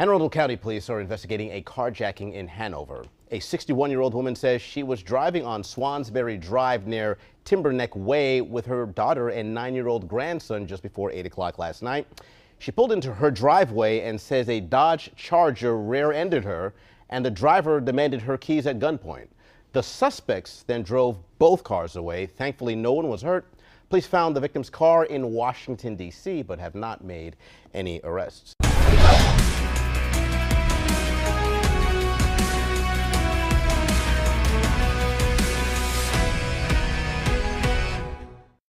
Anne County Police are investigating a carjacking in Hanover. A 61-year-old woman says she was driving on Swansbury Drive near Timberneck Way with her daughter and nine-year-old grandson just before 8 o'clock last night. She pulled into her driveway and says a Dodge Charger rear-ended her and the driver demanded her keys at gunpoint. The suspects then drove both cars away. Thankfully, no one was hurt. Police found the victim's car in Washington, D.C., but have not made any arrests.